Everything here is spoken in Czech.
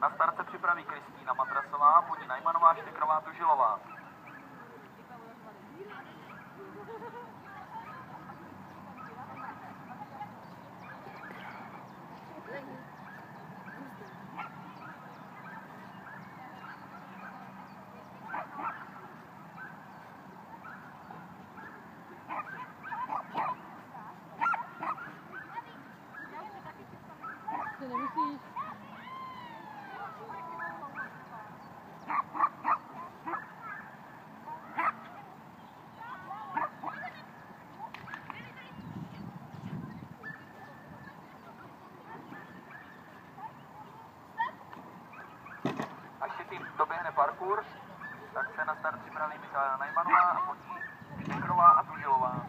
Na start se připraví Kristýna Matrasová, po ní Najmanová, Štekrová, Tužilová. Ty nemusíš. Doběhne parkour, tak se na start připraví Michaela Najmanová a po ní a Tužilová.